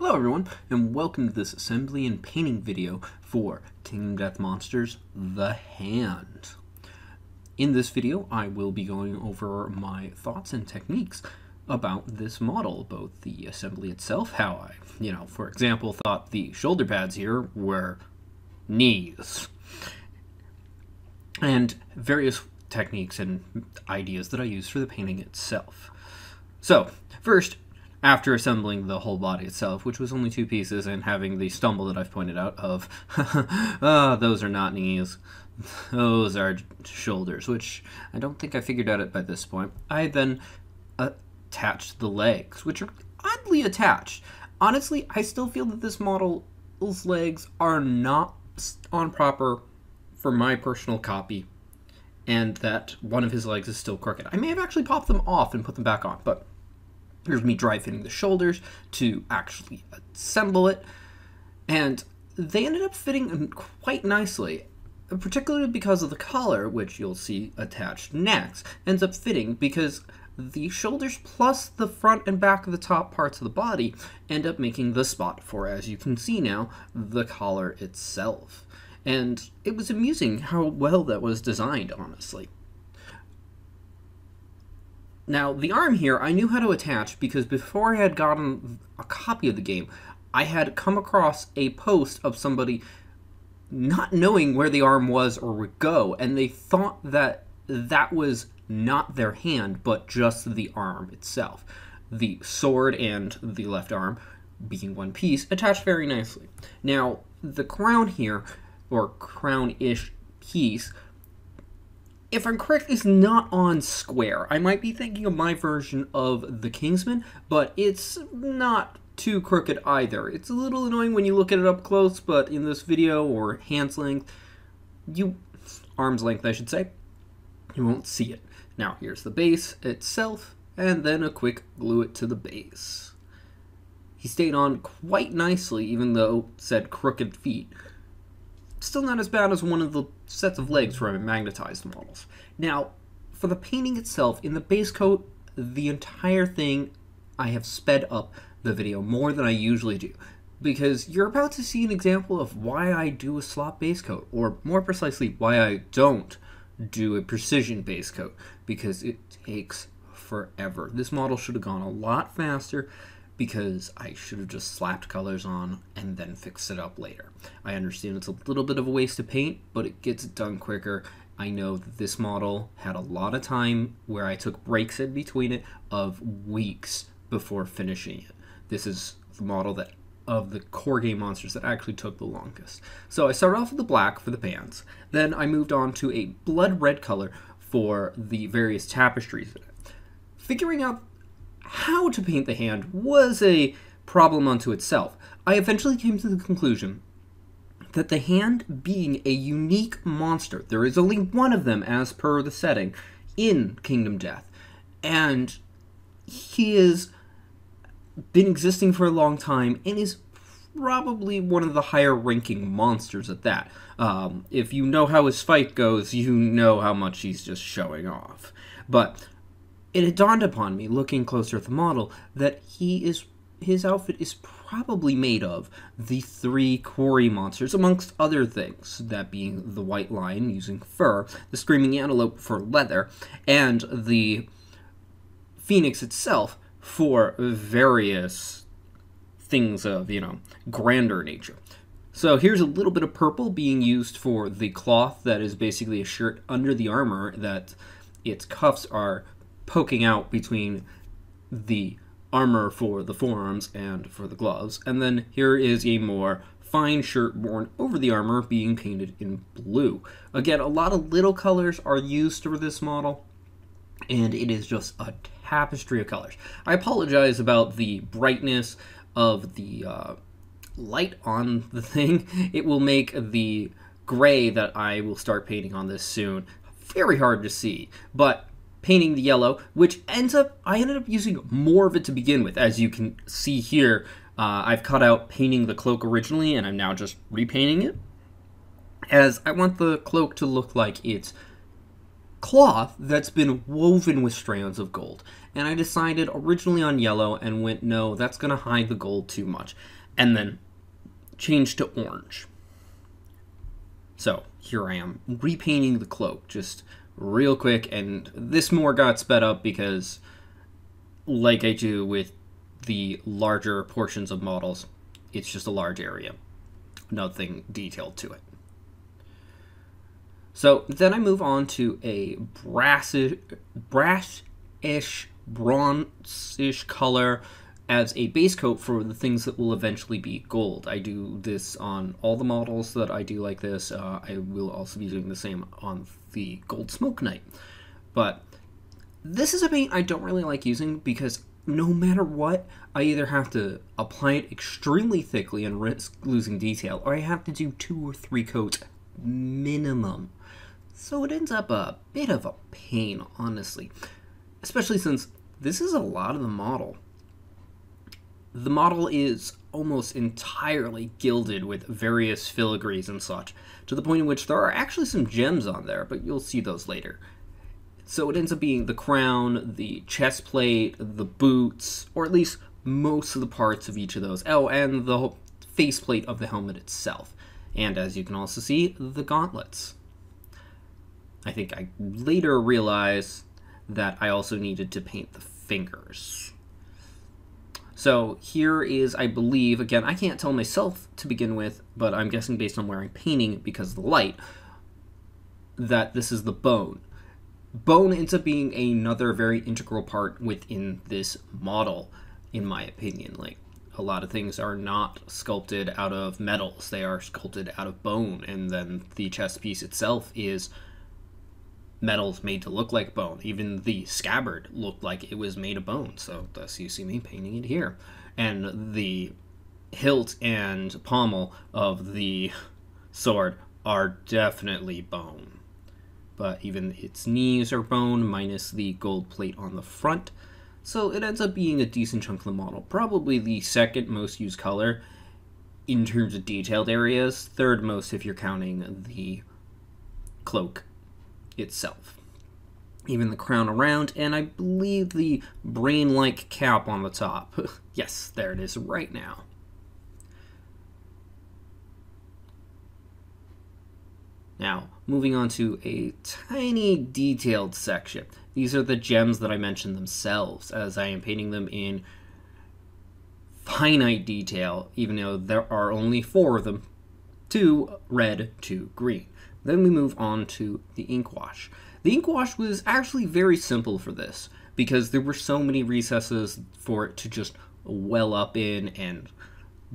Hello everyone, and welcome to this assembly and painting video for Kingdom Death Monsters The Hand. In this video, I will be going over my thoughts and techniques about this model, both the assembly itself, how I, you know, for example, thought the shoulder pads here were knees, and various techniques and ideas that I use for the painting itself. So, first, after assembling the whole body itself, which was only two pieces, and having the stumble that I've pointed out of, oh, those are not knees, those are shoulders, which I don't think I figured out it by this point. I then attached the legs, which are oddly attached. Honestly, I still feel that this model's legs are not on proper for my personal copy, and that one of his legs is still crooked. I may have actually popped them off and put them back on, but Here's me dry fitting the shoulders to actually assemble it. And they ended up fitting quite nicely, particularly because of the collar, which you'll see attached next, ends up fitting because the shoulders plus the front and back of the top parts of the body end up making the spot for, as you can see now, the collar itself. And it was amusing how well that was designed, honestly. Now, the arm here, I knew how to attach because before I had gotten a copy of the game, I had come across a post of somebody not knowing where the arm was or would go, and they thought that that was not their hand, but just the arm itself. The sword and the left arm, being one piece, attached very nicely. Now, the crown here, or crown-ish piece, if I'm correct, is not on square. I might be thinking of my version of the King's Man, but it's not too crooked either. It's a little annoying when you look at it up close, but in this video, or hand's length, you, arm's length I should say, you won't see it. Now here's the base itself, and then a quick glue it to the base. He stayed on quite nicely, even though said crooked feet still not as bad as one of the sets of legs from magnetized models. Now, for the painting itself, in the base coat, the entire thing, I have sped up the video more than I usually do because you're about to see an example of why I do a slop base coat, or more precisely, why I don't do a precision base coat, because it takes forever. This model should have gone a lot faster, because I should have just slapped colors on and then fixed it up later. I understand it's a little bit of a waste of paint, but it gets done quicker. I know that this model had a lot of time where I took breaks in between it of weeks before finishing it. This is the model that of the core game monsters that actually took the longest. So I started off with the black for the pants, then I moved on to a blood red color for the various tapestries Figuring out how to paint the hand was a problem unto itself. I eventually came to the conclusion that the hand being a unique monster, there is only one of them as per the setting in Kingdom Death, and he has been existing for a long time and is probably one of the higher ranking monsters at that. Um, if you know how his fight goes, you know how much he's just showing off. But it had dawned upon me, looking closer at the model, that he is his outfit is probably made of the three quarry monsters, amongst other things, that being the white lion using fur, the screaming antelope for leather, and the phoenix itself for various things of, you know, grander nature. So here's a little bit of purple being used for the cloth that is basically a shirt under the armor that its cuffs are poking out between the armor for the forearms and for the gloves. And then here is a more fine shirt worn over the armor being painted in blue. Again, a lot of little colors are used for this model, and it is just a tapestry of colors. I apologize about the brightness of the uh, light on the thing. It will make the gray that I will start painting on this soon very hard to see, but painting the yellow, which ends up, I ended up using more of it to begin with. As you can see here, uh, I've cut out painting the cloak originally, and I'm now just repainting it. As I want the cloak to look like it's cloth that's been woven with strands of gold. And I decided originally on yellow and went, no, that's going to hide the gold too much. And then changed to orange. So here I am repainting the cloak just real quick. And this more got sped up because, like I do with the larger portions of models, it's just a large area. Nothing detailed to it. So then I move on to a brassish, brassish, bronzish color as a base coat for the things that will eventually be gold. I do this on all the models that I do like this. Uh, I will also be doing the same on the Gold Smoke Knight. But this is a paint I don't really like using because no matter what, I either have to apply it extremely thickly and risk losing detail, or I have to do two or three coats minimum. So it ends up a bit of a pain, honestly. Especially since this is a lot of the model. The model is almost entirely gilded with various filigrees and such, to the point in which there are actually some gems on there, but you'll see those later. So it ends up being the crown, the chest plate, the boots, or at least most of the parts of each of those. Oh, and the faceplate of the helmet itself. And as you can also see, the gauntlets. I think I later realized that I also needed to paint the fingers. So here is, I believe, again, I can't tell myself to begin with, but I'm guessing based on where I'm painting because of the light, that this is the bone. Bone ends up being another very integral part within this model, in my opinion. Like, a lot of things are not sculpted out of metals, they are sculpted out of bone, and then the chest piece itself is metals made to look like bone. Even the scabbard looked like it was made of bone, so thus you see me painting it here. And the hilt and pommel of the sword are definitely bone. But even its knees are bone, minus the gold plate on the front. So it ends up being a decent chunk of the model. Probably the second most used color in terms of detailed areas. Third most if you're counting the cloak itself. Even the crown around, and I believe the brain like cap on the top. yes, there it is right now. Now, moving on to a tiny detailed section. These are the gems that I mentioned themselves, as I am painting them in finite detail, even though there are only four of them two red, two green. Then we move on to the ink wash. The ink wash was actually very simple for this because there were so many recesses for it to just well up in and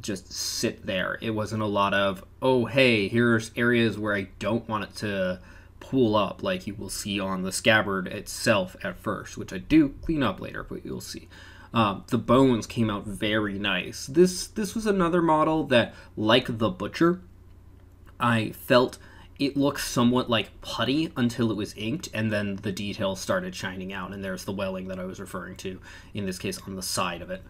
just sit there. It wasn't a lot of, oh, hey, here's areas where I don't want it to pull up like you will see on the scabbard itself at first, which I do clean up later, but you'll see. Um, the bones came out very nice. This this was another model that, like the butcher, I felt it looked somewhat like putty until it was inked, and then the details started shining out, and there's the welling that I was referring to, in this case on the side of it.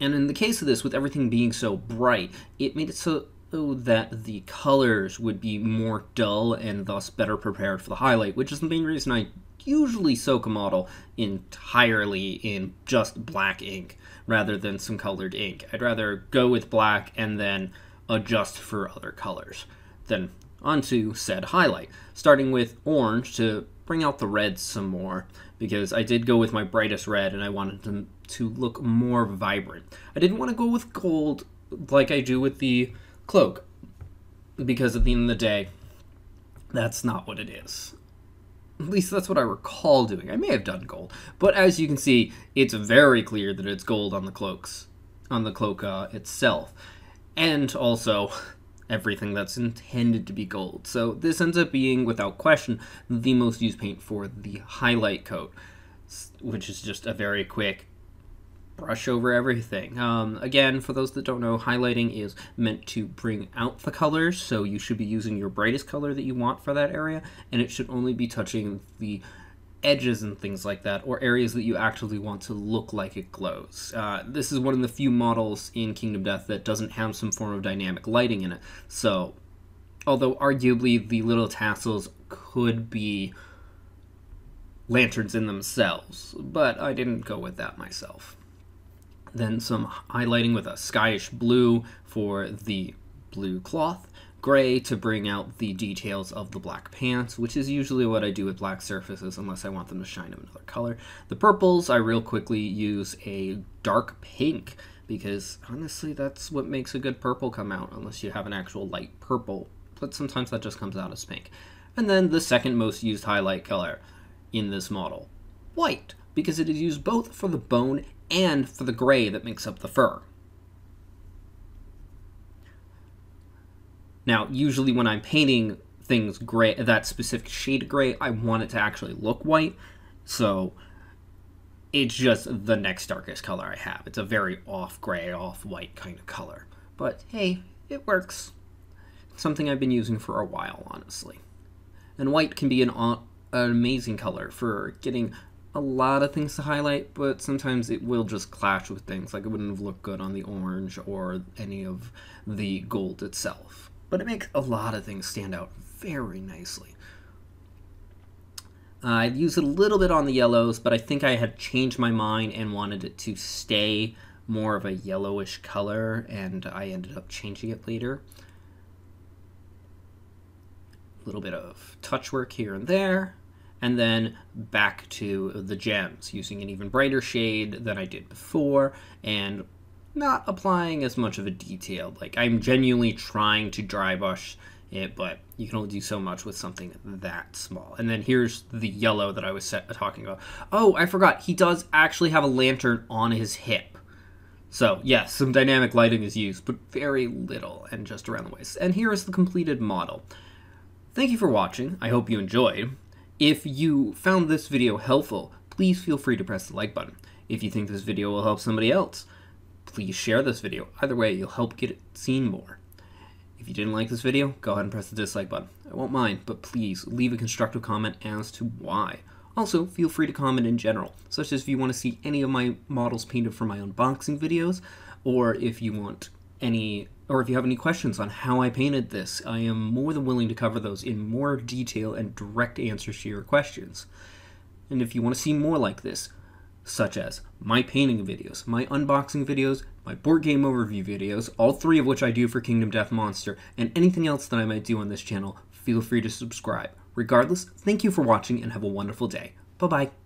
And in the case of this, with everything being so bright, it made it so that the colors would be more dull and thus better prepared for the highlight, which is the main reason I usually soak a model entirely in just black ink rather than some colored ink. I'd rather go with black and then adjust for other colors. Then onto said highlight, starting with orange to bring out the reds some more because I did go with my brightest red and I wanted them to look more vibrant. I didn't want to go with gold like I do with the cloak because at the end of the day, that's not what it is. At least that's what I recall doing. I may have done gold, but as you can see, it's very clear that it's gold on the cloaks, on the cloak uh, itself and also everything that's intended to be gold. So this ends up being, without question, the most used paint for the highlight coat, which is just a very quick brush over everything. Um, again, for those that don't know, highlighting is meant to bring out the colors, so you should be using your brightest color that you want for that area, and it should only be touching the edges and things like that, or areas that you actually want to look like it glows. Uh, this is one of the few models in Kingdom Death that doesn't have some form of dynamic lighting in it, so although arguably the little tassels could be lanterns in themselves, but I didn't go with that myself. Then some highlighting with a skyish blue for the blue cloth, gray to bring out the details of the black pants, which is usually what I do with black surfaces unless I want them to shine in another color. The purples, I real quickly use a dark pink because honestly that's what makes a good purple come out unless you have an actual light purple, but sometimes that just comes out as pink. And then the second most used highlight color in this model, white, because it is used both for the bone and for the gray that makes up the fur. Now, usually when I'm painting things gray, that specific shade of gray, I want it to actually look white. So it's just the next darkest color I have. It's a very off gray, off white kind of color. But hey, it works. Something I've been using for a while, honestly. And white can be an, an amazing color for getting a lot of things to highlight, but sometimes it will just clash with things. Like it wouldn't have looked good on the orange or any of the gold itself but it makes a lot of things stand out very nicely. Uh, I've used it a little bit on the yellows, but I think I had changed my mind and wanted it to stay more of a yellowish color, and I ended up changing it later. A little bit of touch work here and there, and then back to the gems, using an even brighter shade than I did before, and not applying as much of a detail. Like I'm genuinely trying to dry brush it, but you can only do so much with something that small. And then here's the yellow that I was set, talking about. Oh, I forgot. He does actually have a lantern on his hip. So, yes, some dynamic lighting is used, but very little and just around the waist. And here is the completed model. Thank you for watching. I hope you enjoyed. If you found this video helpful, please feel free to press the like button. If you think this video will help somebody else, please share this video. Either way, you'll help get it seen more. If you didn't like this video, go ahead and press the dislike button. I won't mind, but please leave a constructive comment as to why. Also, feel free to comment in general, such as if you want to see any of my models painted for my unboxing videos, or if you want any or if you have any questions on how I painted this, I am more than willing to cover those in more detail and direct answers to your questions. And if you want to see more like this, such as my painting videos, my unboxing videos, my board game overview videos, all three of which I do for Kingdom Death Monster, and anything else that I might do on this channel, feel free to subscribe. Regardless, thank you for watching and have a wonderful day. Bye bye.